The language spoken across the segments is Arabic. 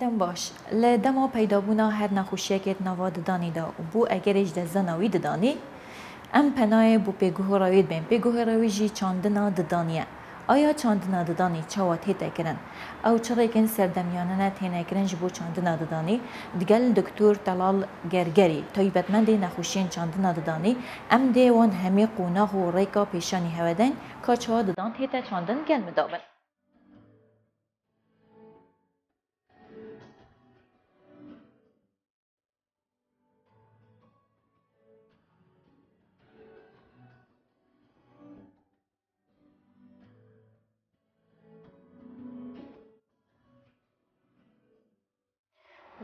دەم باش. لە دەما پەیدابوونا هەر نەخوشیەکێت ناوا ددانیدا و بوو ئەگەرێژ دە زەناوی ددانی. ئەم پەنایە بوو پێگوهۆراویت بێن پێگوهێراویژی چاندنا ددانیە ئایا چاندنا ددانی چاوە تێتەکردن ئەو چڕێکن سەردەمیانەنە تێنەکردن ji بۆ چاندنا ددانی. digel دکتور تەلاڵ گەرگەری تایبەتمەندی نەخوشیên چاندنا ددانی. ئەم دێوان هەمێ قوناغ و ڕێکا پێشانی هەوەدەن کا چاوا ددان تێتە چاندن گەل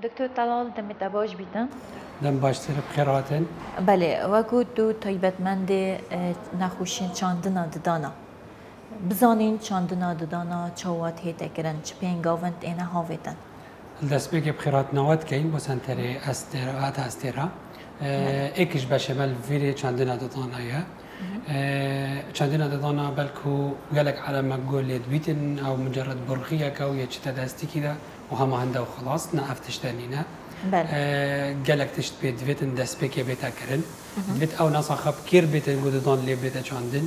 دکتر طلال دم باش بیتم دم باشتر بخیراتن بله وگو دو تایبتمند نخوشین چاندنا ددانا بزانین چاندنا ددانا چاوات هیت اکرن چه پینگاوند اینه هاویدن دست بگه بخیرات نوات کهیم بسنتر استر آت استرها ایکش بشه بل ویری چاندنا عددانا یا چندین عددانا بلکو گلک علم گولید بیتن او مجرد برخیه که او یه چه تدستی که وهما عندها وخلاص نعفتش تانينا بله. قالك تشت بيت دفيت ندس بيك بيتا كرن دفيت او ناس خب كير بيت نقول دون لي بيتا شاندن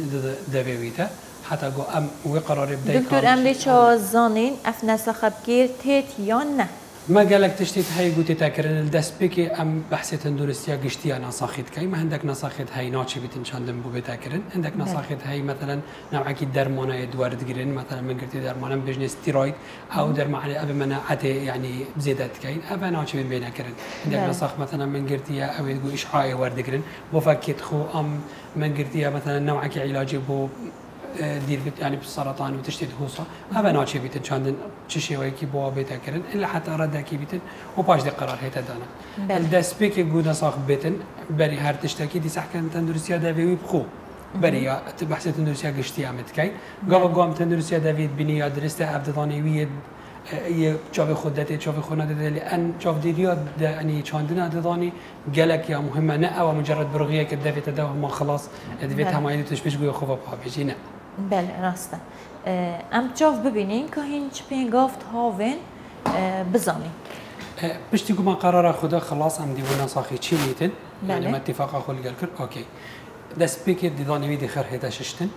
دبيويتا حتى قو ام وقرار بداي دكتور ام ليش زانين اف ناس خب كير تيت يون نه. ما قالك تشتيت هاي قلت تاكرن الدست بيكي أم بحثي تندرستيا قشتيا نصاخيت كاي؟ ما عندك نصاخيت هاي ناتشي بيتن شاندن بو بتاكرن؟ عندك نصاخيت هاي مثلا نوع أكيد درمانه يدوار تقرين مثلا من قلت درمانه بجن ستيرويد أو درمان أبي مناعته يعني زيادات كاين أبا ناتشي بين بينا كرن. عندك نصاخ مثلا من قلتيا أو تقول اشعاعي ورد قرن؟ بو فكيت خو أم من قلتيا مثلا نوعك علاجي بو دیر بێت ینی سەرطان و تشتێت هوسا ئەە ناچێ بیتن چندن چ شێوەیەکی بۆ بێتەکردن إلا حتا ڕەداکی بیتن و پاش دی قرار هێتە دانا دەستپێکی گوودە ساخ بێتن بەری هەر تشتێکی دیسەحکەن تەندروستیا دەوێوی بخۆ بەری بەحسێت تەندروستیا گشتی ئەمتکەی گاوە گام تەندروستیا دەوێت بینی یا درستە ئەبدانێویە چاوی خود دەێت چاوی خۆ نادێت لە ئەن چاودێریات ئەنی چاندنا دەدانی گەلک یا مهمە نە ئەوە مجرد بڕغیەکە دەبێتە داوە خلاص دەبێت هەمایی توش پێش گوێ خۆ پاپێژینە. بله راسته ام چاف ببینین که هیچ پینگافت هاوین بزانین پشتی گو من قرار خدا خلاص ام دیونا ساخی چی میتن یعنی ما اتفاقا خول گل کرد اوکی دست پیک دیدانوی دی خر هیتا ششتن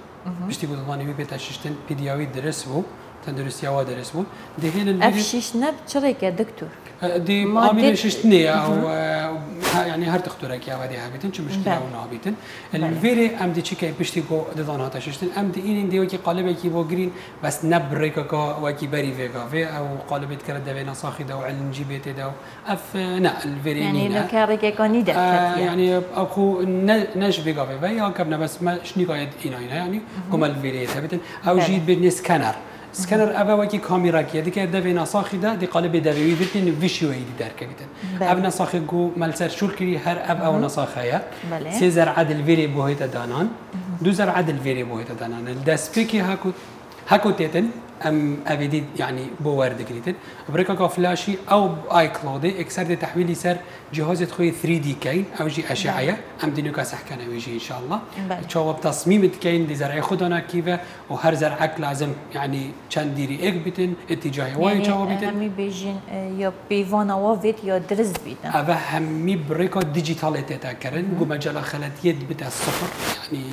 پشتی گو دیدانوی بیتا ششتن پیدیاوی درس بو تندرستی درس بو دیگه نبیرین اف نب چرا که دکتور دی ما ششتنی او يعني هر دكتورة كيا وادي هابيتن شو مشكلة ونا هابيتن الفيري أم دي شيء كي بشتى كو دزان هاتا ششتن أم دي إين دي وكي قلبي كي بوجرين بس نبري كا وكي بري في في أو قلبي تكلم دبي نصاخي دو علن جي بيتي دو. أف نا الفيري يعني لو كاري كي كوني دكتور يعني أكو نش في كا في يا كبنا بس ما شنيكا يد إين إين يعني كمال الفيري هابيتن أو جيد بيدنس كنار دافي نصاخي دا دي قالب دافي فيتين فيشيو هي دي دارك بيتن أب نصاخي جو مالسر شول كري هر أب أو نصاخيا سيزر عدل فيري بوهيتا دانان. دو زر عدل فيري بوهيتا دانان. الداس بيكي هاكو هاكو تيتن أم ابيدي يعني بو ورد كريتن. بريكا فلاشي أو اي كلودي اكسر تحويلي سر جهاز خوي 3 دي كاين أو جي أشعة. أم دينو كاس حكنا ويجي إن شاء الله. تشوف بتصميم كاين دي زرع خدنا كيفا وهر زرعك لازم يعني كان ديري اك بيتن اتجاه واي تشوف بيتن. همي بيجين يا بيفانا وفيت يا درز بيتن. أبا همي بريكا ديجيتال تتكرن جو مجال خلاتيت بتاع الصفر يعني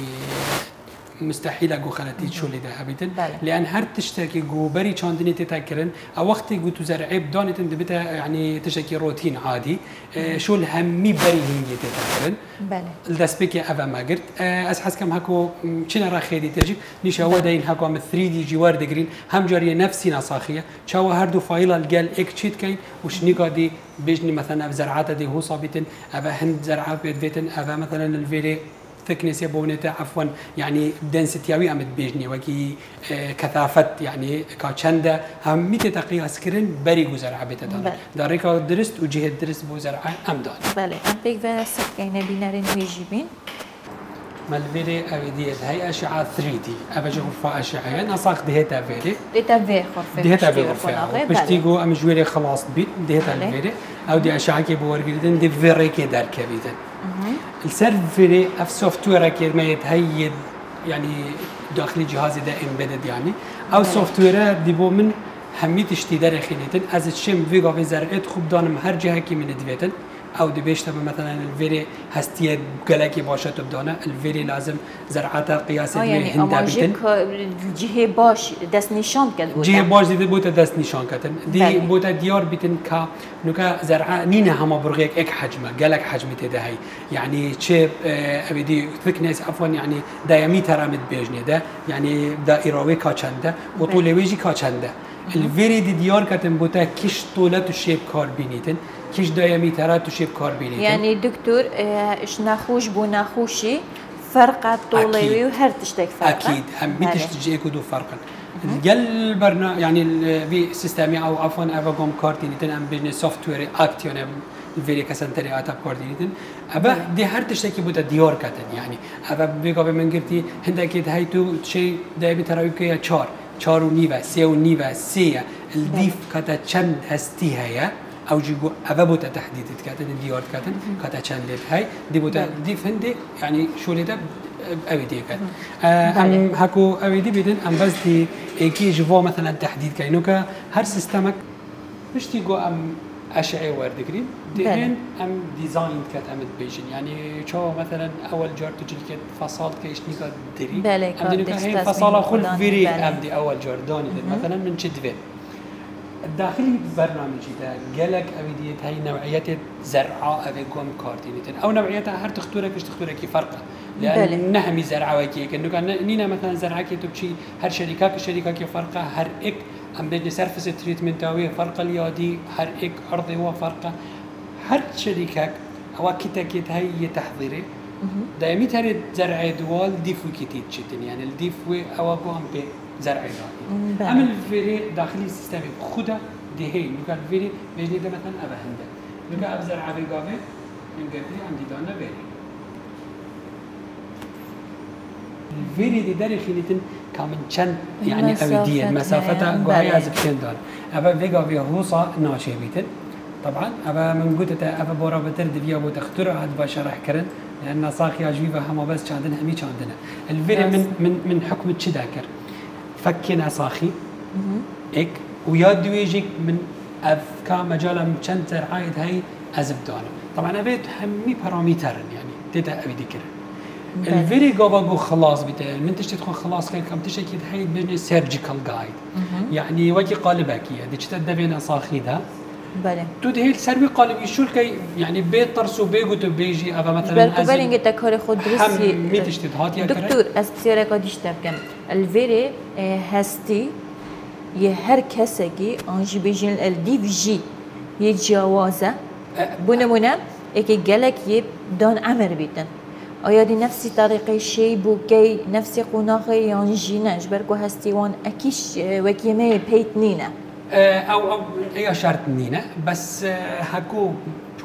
مستحيل اقو خلاتي شو اللي ذهبتن لأن هر تشتكي جو بري چاندني تتكرن أو وقت جو تزرع بدانت انت بتا يعني تشتكي روتين عادي آه شو الهمي بري هنجي تتكرن بله. الدست بيكي افا ما آه اس حس كم هكو شنا را خيدي تجي نيش هو داين هكو ام 3 دي جوار دجرين هم جاريه نفسي نصاخيه شاو هردو فايل الجل اك تشيت كاين وش نيقادي بيجني مثلا زرعات دي هو صابتن افا هند زرعات بيت فيتن افا مثلا الفيري ثكنس يبونته عفوا يعني دنسيتياوي أمد بيجني وكي كثافه يعني كاتشندا هم ميت تقياس كرن بري جزر عبيته دان داريكا درست وجهه درست بو زرع أم دان بله أم بيك فاسك كاينة بينارين ويجيبين مالفيري أبديت هاي أشعة 3 دي أبجي غرفة أشعة نصاق دهيتا فيري. دهيتا في غرفة دهيتا في غرفة باش تيجو أم جويري خلاص بيت دهيتا الفيري أو دي أشعة كي بورقيدن دي فيري كي دار كبيدن السيرفري اف سوفت وير كلمه يتهيد يعني داخل جهازي ده امبيدد يعني او سوفت وير دي بو من همی تشتی در خینیتن از چیم ویگا و زرعت خوب دانم هر جهه کی من دویتن او دي بيشتبه مثلا هستیه گلکی قلقي باشا دانه الفيري لازم زرعتها قياس يعني یعنی اماجيك جهه باش دست نشان كد جهه باش دي بوتا دست نشان كتن دي بله. بوتا ديار بتن كا نوكا زرعه نينا هما برغيك اك حجمه قلق حجمه یعنی چه يعني تشيب ابدي ثكنس عفوا یعنی يعني دايميتر مد بيجني ده دا يعني دائره وي كاچنده وطول بله. ويجي كاچنده بوده کش طولت و شیب کار بینیتن کش diameter و شیب کار بینیتن يعني دكتور اش نخوش بو نخوشي فرق طولي وهر تشتك فرق أكيد هم بيتش تجي كدو فرقا قل برنا يعني في سيستمي أو عفوا افا قوم كارتينيتن ام بين سوفت وير اكتيون الفيري كسنتري اتاب كوردينيتن ابا دي هر تشتكي بودا ديور كاتن يعني ابا بيقا من قرتي هندك هاي تو شيء دائما ترى كي چار چار و نيفا سي و نيفا سي الديف كاتا چند هستي هيا أو جيگو اوه بوتا تحديد كاتن ديار كاتن كاتا چند ليت هاي دي بوتا ديف هندي يعني شو ليتا اوي دي كات ام هكو اوي دي بيدن ام بس دي ايكي جوا مثلا تحديد كاينوكا هر سيستمك مش تيجو ام أشعة وردگرين دهن ام ديزاين كات ام بيجن يعني شو مثلا اول جار تجي كت فصال كيش نيكا دري بله، ام فصالة خل خداني، فيري بله. ام دي اول جار داني دل. مثلا من شدفين الداخلي برنامجي ده؟ جالك أبديت هاي نوعية زرعة أبي قوم كارتينيتن أو نوعيتها هر تختورك إيش تختورك كي فرقة. بله. لأن نهمي زرعة وكي كأنه كان نينا مثلا زرعة كي تبشي هر شركة كشركة كي فرقة هر إك أم بدي سيرفيس تريتمنت أوي فرقة اليادي هر إك أرضي هو فرقة هر شركة أو كتا كيت هاي تحضيري. دائما ترى زرع دوال ديفو كتير جدا يعني الديفو أو قوم به زرع مم، داني بله. أما الفيري داخلي السيستم خدا دي هي لو الفيري بيجي ده مثلا أبا هنده. لو كان أبزر عبي قابي من قبل عندي دانا فيري الفيري دي داري خيلتن كامن چند يعني مسافة هي. قوية بله. از بشين دار أبا فيجا في هوصا ناشي بيتن طبعا أبا من قلت أبا بورا بتر دفيا بو تخترع هاد باشرح كرن لأن صاخي أجوبة هما بس شاندن همي شاندنا الفيري. من من من حكم تشداكر فكنا صاخي إك ويا دويجيك من أفكا مجالا چند زرعايد هاي أزب دانا طبعا أبيت همي باراميترن يعني تيتا أبي ذكر. الفيري قابا جو خلاص بتا من تشتي تكون خلاص كان كم تشتي كده هاي بجني سيرجيكال جايد يعني وجه قالبك يا دي تشتد بين صاخي ده بله. تو ده هي سربي قالب يشول كي يعني بيت ترسو بيجو تو بيجي أبا مثلا بالكو أزل- برینگ تا کار خود درستی هم می تشتید هات یا؟ دکتور از بسیار کادیش تبکم الویری آه، هستی یه هر کسی آنجی بیجن الدیو جی یه جوازه بونمونه اکی گلک یه دان عمر بیتن آیا دی نفسی طریقه شی بو کی نفسی قناقه یانجی نش برکو هستی وان اکیش آه، وکیمه پیت نینه. آه، أو أو هي شرط نينا بس هكو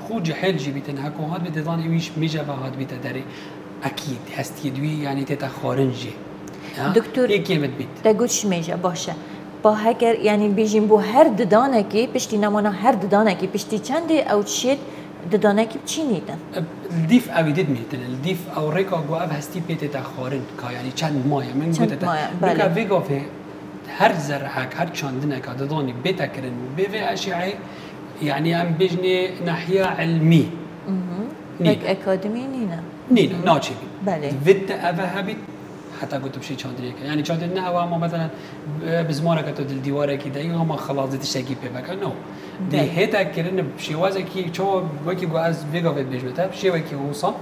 خو جحيل جيبيتن هكو هاد بتضاني ويش ميجا هاد بيتا داري أكيد هستي دوي يعني تتا خارنجي؟ دكتور. هيك يمت بيت دگوش میجه باشه. با هکر یعنی بیجیم بو هر ددانه کی پشتی نمانا هر ددانه کی. پشتی چنده؟ أو چید ددانەکی چینیتن دیف ئەوی دید میتن دیف ئەو ڕێکا گو پیت تا خارن که یعنی چند مایه من گوتە بله. بله. هر هەر زەرحەک هەر چاندنەکە ددانی بێتەکردن و بیف آشیعه. یعنی ام بیجنی ناحیه علمی. ئەکادمی نینە نینە ناچی بێت بله. آفه هبید. حتى قلت بشي چاندريك يعني چاندرنا أو ما مثلا بزمارك تو دل ديوارك كده أيوه ما خلاص دي تشتكي بيبك نو دي بله. هيتا كرن بشي وازكي شو وكي جو أز في بيجمتا بشي وكي وصا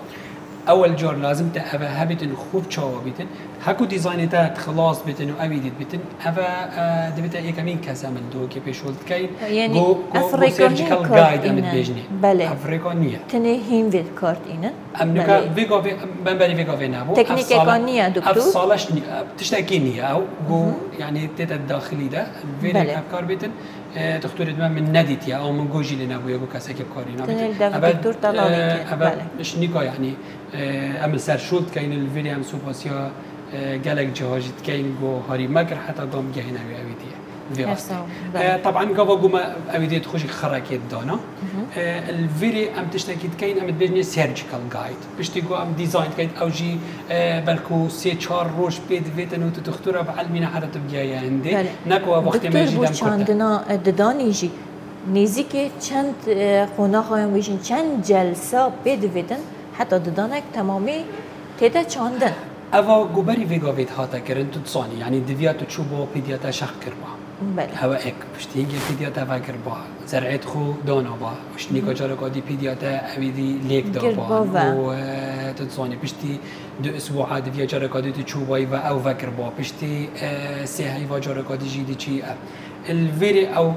أول جار لازم افا هابيتن خوب چاوا بيتن هكو ديزاين تا خلاص بيتن و ابيدت بيتن افا دبتا يكمين كذا من دو كي بيشولت كاين يعني أفريقاني كارت جايد إنن. امت بيجني بله. افريقانيه تنه هین وید کارت اینن. ام نکا ویگا وی من بری ویگا وی نبود. تکنیک اکانیه دکتر؟ افصالش نی تشتكي نية أو جو يعني تيتا الداخلي ده. فيري بله. افكار بيتن آه، تختار دمان من نديت يا أو من جوجي اللي نبويا جو كاسك بكاري تنه الدف دكتور طلالي كده، ابا بله. مش جالك جهاجت كاين جو هاري مكر حتى قام جهنا في بله. آه، طبعا قبل قوما ابيدي تخشي خراكيت دانا. آه، الفيري أم تشتكي كاين أم تبيني سيرجيكال جايد باش تيجو أم ديزاين كاين أو جي آه، بالكو سي تشار روش بيد فيتن و تختورا بعلمينا حدا تبقى عندي. نكوا وقت ما دکتر يجي بو دم كنت چاندنا ددانی جی نزدیک چند چند جلسة بید ویدن حتی ددانک تمامی تیتا چاندن. ئەو گوبەری هاتا کرن تو سانی ینی دوات و چوو بۆ پیدیاتە بله. هوا هەوە پشتی اینگه پیدیاتا با. بە زەرعێت خو دانەوە شتنی کۆچارەکەدی پیدیاتە ئەویدی لێک سانی پشتی دو ئەسبوع جارا کادی تو چوبای و او ڤکرد بۆ پشتی سێهایی جارا جارەکەدی جیدی چی الفيري أو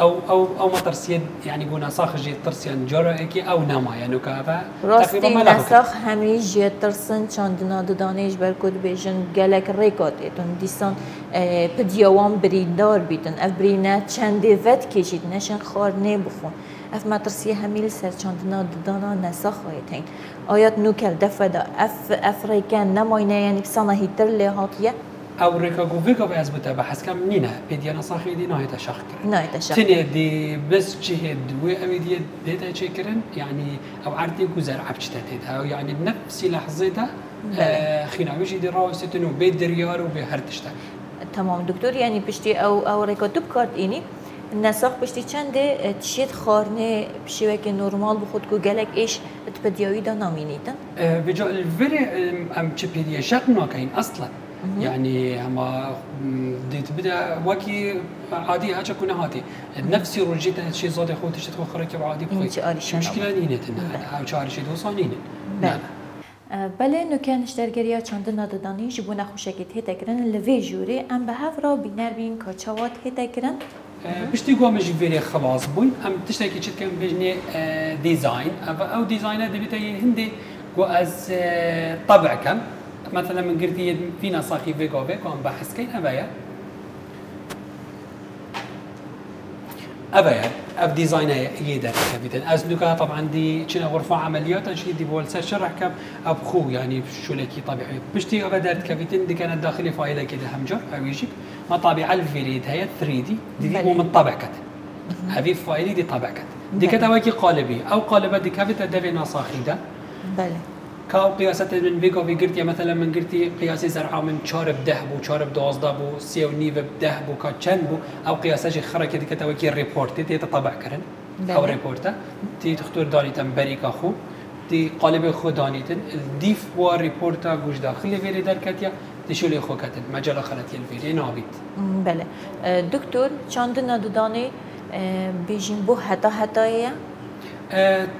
أو أو أو ما ترسيد يعني قونا صاخ جي ترسيان جارة إكي أو نما يعني كافا راستی ما له نسخ همیش جه ترسن چاندنا ددانیش بر کد بیشن گلک ریکات ایتون دیسان آه، بریندار بیتن. اف برینه چنده ود کشید نشن خار نبخون. اف مدرسه همیل سر چاندنا ددانا نسخ هایتین آیات نوکل دفع دا. اف افریکن نماینه یعنی بسانه هیتر لحاطیه أو ريكا جوفيكا بس بتابع حس كم نينا بيديانا صاخي دي نهاية شخكر نه تشکر تني دي بس جهد وي أوي دي ديتا شكرن يعني أو عرتي كوزر عبشتا أو يعني بنفس لحظة ده آه خينا ويجي دي راوستنو بيت دريار وبهرتشتا تمام. دکتر یعنی پشتی أو أو ریکاتوب کارت اینی. نساخ پشتی چنده؟ تشید خارنه بشیوه که نورمال بخود کو گلک ایش تپدیاوی دا نامینیتن بجا الفيري ام تشبيديا شقنا كاين أصلا. يعني هما ديت بدا وكي عادي هاجا كنا هاتي. نفسي رجيت شي زاد خو تشت خو خرك عادي بخوي إنتي آري شنو؟ مشكلة نينتن أو شاري شي دوسانين بله. بله نوکن اشترگریا چند ناددانی جبو نخوشکی تیتا کرن. لوی جوری. ام به هف را بینر بین کاچاوات تیتا کرن. بشتي قوم جي فيري خلاص بون. ام تشتكي تشت كان بجني ديزاين أو ديزاينر دبيتي هندي قو از طبع كم مثلا من قلتي فينا صاخي فيجو فيجو أم بحث كاين أبايا. أبايا اف ديزاينر يقدر كابيتن أز نوكا طبعا دي شنو غرفة عمليات شي دي بول شرح كم ابخو يعني شو لكي طبيعي بشتي ابدرت كابيتن دي كانت داخلي فايلة كده همجر أو يجيب. مطابع الفيريد هي 3 دي دي, دي مو. من طبع كت هذه فايلي دي طبع كت دي بله. كتاوكي قالبي. أو قالبة دي كافيتا دافي ناصاخي ده. بله كاو قياسات من فيجو في قرتي مثلا من قرتي قياسي زرعه من شارب دهب وشارب دوازده بو سي ونيف بدهب وكاتشن بو أو قياسات خرك دي كتاوكي ريبورت دي تطبع كرن أو بله. ريبورتا تي تختار دانيتن بريكا خو تي قالب خو دانيتن الديف و ريبورتا گوش داخل فيري دركتيا تي شولي خو كتن مجال خلتي الفيري نابيت بله. دکتر چند ناددانی بیجین بو حتا حتایه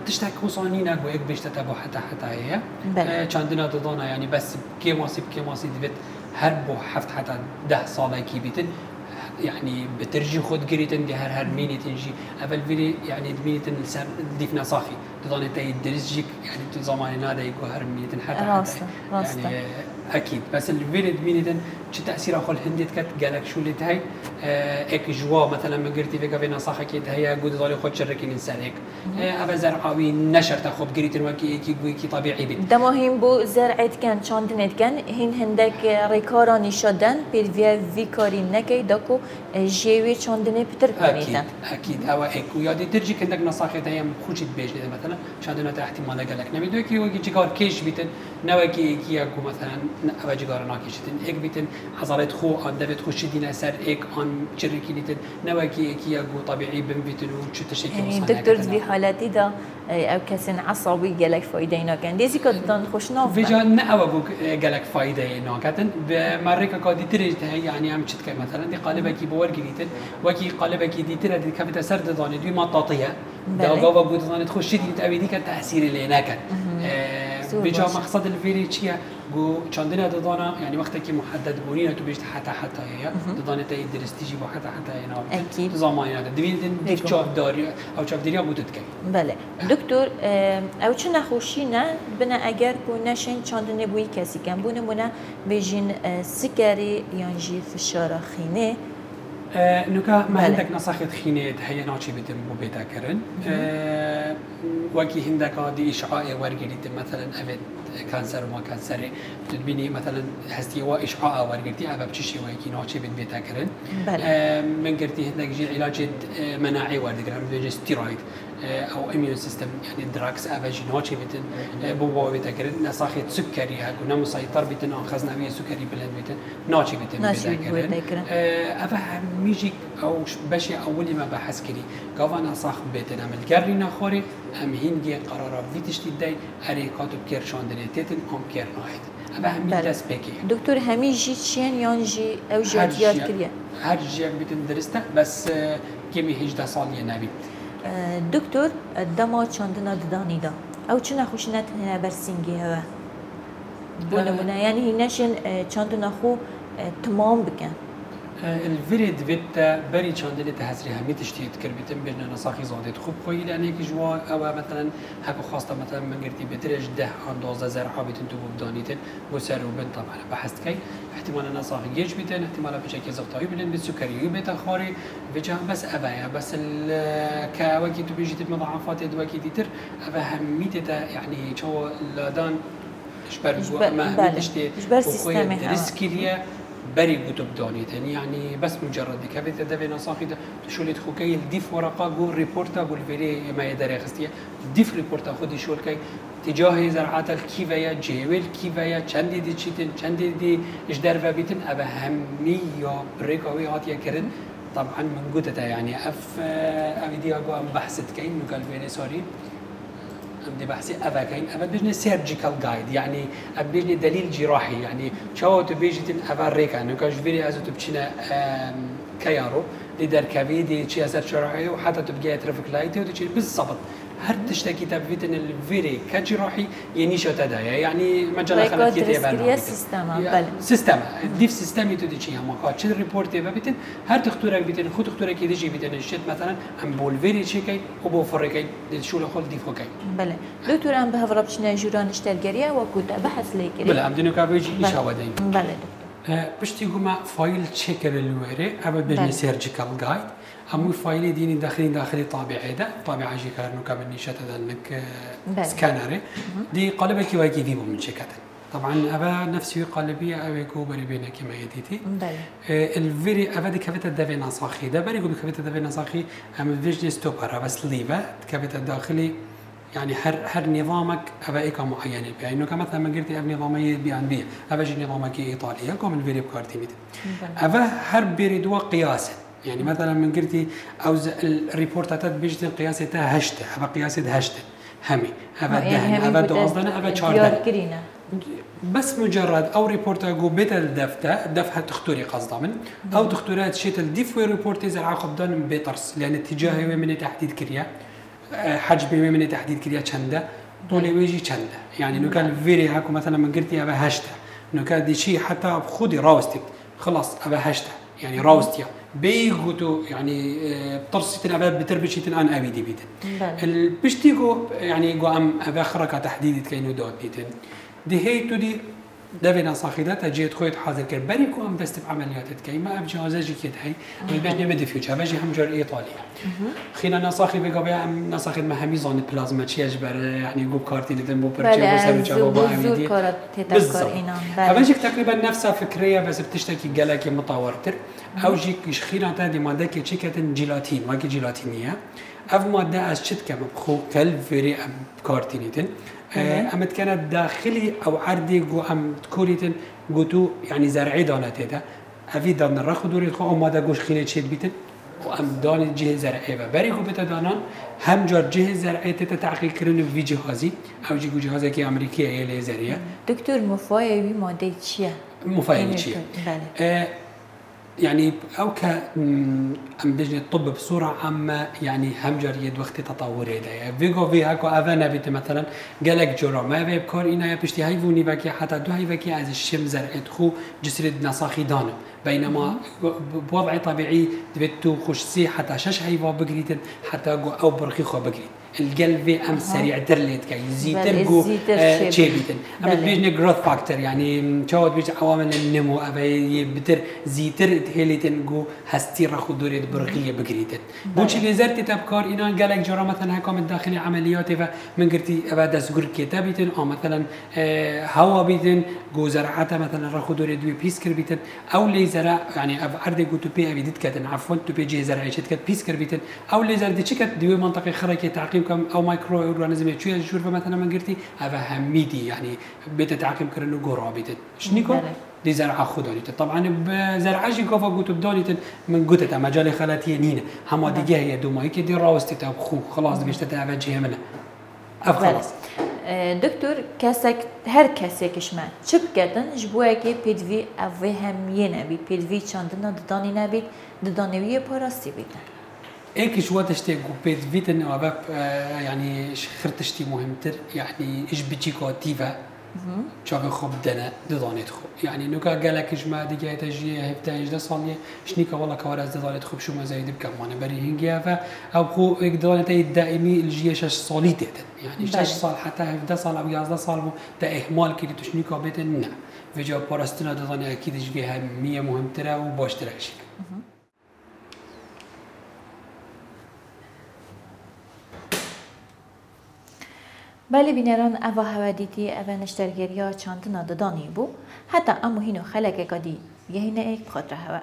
تشتك وصانينا اك بيش تتابو حتى حتى هي. بله. أه، چندنا دضانا يعني بس بكي ماسي بكي ماسي دبت هر بو حفت حتى ده صالة كي بيتن يعني بترجي خود قريتن دي هر هر ميني تنجي اول فيلي يعني ميني سر ديفنا صاخي تضان تاي درسجيك يعني زمان نادا يكو هر ميني حتى راسته،. يعني آه، أكيد. بس الفيلي ميني شو تأثير اخو الهندي كات قالك شو اللي تهي؟ آه، اك جوا مثلا من قرتي فيك فينا صاخه كي هي قد ضالي خود شركي من سرك اول زرعاوي نشر تاخذ قريتن وكي كي كي طبيعي بيت. دما هم بو زرعت کن چاندنت کن هین هندک ریکارانی شدن پید وی وی کاری نکی دکو جیوی چاندنه پتر کنیدن أكيد أو هيك ويادي ترجي كندك نصاخه هي خوشت بيج مثلا. شادنا احتمال قالك. نبي دوكي وكي جيكار كيش بيتن نوكي كي اكو مثلا. أو جيكار ناكيشتن هيك بيتن حضرت خو ان دفت خوش دينا سر هيك ان شركي ليتن نوكي كي اكو طبيعي بن بيتن وشو تشكي یعنی دکتر دی حالتی دا أو کسی عصبی گلک فایده اینا کن دیزی که دان خوش ناف فيجا نأوا بوك قالك فايدة ناكتن بمريكا قادي تريد يعني هم شتك مثلا دي قالبة كي بور جديد وكي قالبة كي دي ترى دي كافتا سرد داني دوي ما تعطيها دا بله. قاوا بود داني تخش دي تأبي دي كان تأثير اللي ناكن زور بيجا باش. مقصد الفيري تشيا گو چندین ددانا یعنی وقتی که محدد بونی تو بیشتر حتی حتی یا ددانه تا درستی جی با حتی حتی اینا اكيد زمانی نده دوین دن چاپ داری او چاپ داری بودت کی بله. دکتر او چه نخوشی نه؟ بنا اگر کو نشین چندین بوی کسی کم بونه مونه بیجین سکری یعنی فشار خینه ما بله. هندک نساخت خینه هی ناچی بیتم بو بیتا کرن وکی هندک دی اشعاع ورگیریت مثلا اوید کانسر و ما کانسر تبینی مثلا هستی و اشعاع ورگیرتی اوه بچشی و یکی ناچی بیت بیتا کرن بله. من گرتی هندک جی علاج مناعی وردگرم بیج استیروید او ایمیون سيستم یعنی دراکس اوجی ناچی بیتن بوبا باوی تکرد نساخت سکری ها گونه مسایطر بیتن آن خزن اوی سکری بلند بیتن ناچی بیتن بیتن اوه همیجی او بشي اولی ما بحث کری. گاوان اصاخ بیتن عمل گری نخوری ام هینگی قرارا ویتش دیدی حرکاتو کرشاندنه تیتن ام کر ناید اوه همین بله. دست بکی دکتر همیجی چین یان جی او جیات هر جیک بیتن درسته بس کمی 18 سالیه نبید دکتۆر دەما چندنا خوش نت چ بر سینگی هوا؟ بله بله یعنی هینەشن چند نخو تمام بکن. خو تمام بکن الفيري دفيتا بري چاندني تهزري همي تشتي تكر بيتم بين نساخي زادت خوب خوي لأنه كي جوا أو مثلا هكو خاصة مثلا من قرتي بترج ده عن دوزه زرعه بيتن تو بدانيتن بو سر وبن طبعا بحثت كي احتمال نساخ جيش بيتن احتمال بشكل زغطاوي بلن بالسكري بيتا خوري بجا بس أبايا بس ال كوكي تو بيجي مضاعفات دوكي ديتر ابا هميتتا يعني شو لادان اشبر إجبار- ما بله. هميتشتي بري كتب دونيتن يعني بس مجرد كابت دبي نصاخي ده شولت خوكي الديف ورقة جو ريبورتا جو الفيري ما يدري خستيا ديف ريبورتا خدي شول كي تجاه زرعات الكيفيا جيويل كيفيا چندي دي چيتن چندي دي اجدر وبيتن ابا همية بريكاوي هاتيا كرن طبعا من قدتها يعني اف افي دي اقو ام بحثت كاين نقال فيني سوري عندي بحثي افا كاين. افا بيجني سيرجيكال جايد يعني بيجني دليل جراحي يعني شو تبيجي تن افا ريكا. انه كاش فيري أزو تبشنا كيارو دي دركبي دي تشي اسر شرعي وحتى تبقى ترافيك لايت وتشي بالضبط. هر تشتكي تبفيتن الفيري كجراحي ينيشو تدايا يعني مجال يتي ريسكريا سيستما، بله. سيستم ديف سيستمي تو ديشي هم قا چه ريبورت يبا بيتن؟ هر تختورك بيتن خود تختورك يديجي بيتن. الشت مثلا ام بول فيري شي كاي وبو فركاي شو خول ديف كاي. بله. دکتر ام به هفرا بچنه جوران اشترگریه و کوتا بحث لیکری بلا ام دينو كافيجي إيش هوا دايم بله. دکتر بشتي هما فايل تشيكر الوري ابا بله. بجني سيرجيكال جايد همو فايل ديني داخلي داخلي طابعه ده طابعه جي كارنو كابل نيشت انك بله. سكانري دي قلبك واجي فيبو من شيكات طبعا ابا نفسي قلبيه ابي كو بري بينك ما يديتي بله. الفيري افادي كافيتا دافي نصاخي ده بري قبل كافيتا دافي نصاخي ام فيجني ستوبر بس ليفا كافيتا داخلي يعني هر هر نظامك ابا ايكا معينه يعني كمثلا ما قلتي اب نظامي بيان بي ابا جي نظامك ايطاليا كوم الفيري بكارتيميت بله. افا هر بيريدوا قياسا يعني مثلا من قلتي أو الريبورتات بيجتن قياستها هشته أبا قياسة هشته همي أبا دهن أبا دوازدنا أبا چاردن. یاد کرینه بس مجرد أو ريبورتا جو بيت الدفتا دفها تختوري قصدا من أو تختورات شيت الديف وي ريبورتي زرعا خبدان بيطرس لأن اتجاهي من تحديد كريا آه، حجمي من تحديد كريا چنده طولي ويجي چنده. يعني إنه كان فيري هاكو مثلا من قلتي أبا هشتا. إنه كان دي شيء حتى خودي راوستك خلاص أبا هشتا. يعني راوستيا بيغوتو يعني آه، بطرسيتن أبا بتربشيتن آن أبي دي بيتن. بله البشتيجو يعني جو ام اباخرك تحديد كاينو دوت ديتن دي هي تو دي دافينا صاخدات جيت خويت حاضر كر بريكو ام دست بعمليات كي ما اب جوازاجي كيت هي بجني مدي فيوتشر باجي هم جر ايطاليا خينا نصاخي بقى ام نصاخد ما همي زون بلازما تشي اجبر يعني جو كارتي ديتن بو برجي بو سر بله جابو با زور اميدي کارات تتکار بالضبط اینان بله. أباجيك تقريبا نفسها فكرية اف ماده از چت کم خو كل فری ام كارتينيتن بله. ام كانت داخلي او عردي جو ام یعنی قوتو يعني زرعي دانتيتا افی دان رخ دوري خو ماده گوش خیلی چت بیتن؟ و ام دان جه زرعه و بری بته دانان. هم جار جه زرعه تت تحقیق کردن وی جهازی. او جی جهازی که امریکی لیزریه. دکتر مفایه وی ماده چیه؟ مفایه یعنی چیه؟ بله. يعني أو ك أم بجني الطب بصوره عامه يعني همجر يد وقت تطوري ده. يعني فيجو في هاكو افانا بيت مثلا قالك جرا ما في بكار اينا يا بشتي هاي فوني بكي حتى دو هاي بكي از الشم زرعت خو جسر نصاخي دانم. بينما بوضع طبيعي دبتو خوش سي حتى شش هيفا بقريتن حتى أو برخي خو بقريت. القلب أم سريع ترليت كاي زيتر جو تشيبيتن ام بيجن جروث فاكتور يعني تشاود بيج عوامل النمو أبي بتر زيتر تهيليتن جو هستي راخو دوري برغيه بقريتن. بوش اللي زرت تبكار أنا قالك جرا مثلا هكام الداخلي عمليات من قرتي ابدا زغر كتابيتن أو مثلا هوا بيتن جو زرعتها مثلا راخو دوري دوي بيسكر بيتن أو لي زرع يعني أف عرض جو تو بي أبي ديت كتن عفوا تو بي جي زرع شت كت بيسكر بيتن أو لي زرع دي شكت دوي منطقة خركه تعقيم تعقيم كم أو مايكرو اورجانيزم شو يجور مثلا من قرتي هذا هميدي يعني بيت تعقيم كرنو جورا بيت. شنيكو؟ دي زرعة خداني طبعا بزرعة جي كوفا قوت بداني من قوت مجال خلاتي نينا هما دي هي دوما. هيك دي راوستي تاب خو خلاص دي بيشتا تعب جهه منها اف خلاص. دکتر کسک هر کسی کش من. چپ کردن جبوه که پیدوی اوه هم نبید پیدوی چاندنا ددانی نبید ددانوی پاراستی بیدن. ايك شو تشتي بيت فيتن أو باب يعني خرتشتي مهمتر يعني إيش بتشيكو تيفا؟ شاف خوب دنا ددانيت خو. يعني نوكا قالك جما ديجا تجي هفتا إيش ده صاليه شنيكا والله كوارز ددانيت خوب شو ما زايد بكم؟ وأنا بري هنجيا فا. أو خو ايك ددانيت الدائمي الجي شش صاليت يعني شش صال حتى هفتا صال أو 11 صال ده اهمال كي تشنيكا بيتن؟ نا. فيجا باراستنا دداني أكيد جيها 100 مهمتره وباشتره شي بله بینران اوا هودیتی اوا نشترگریا چاندنا ددانی بو حتی امو هینو خلق کدی یهینه ایک خاطر هوا